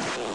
Oh.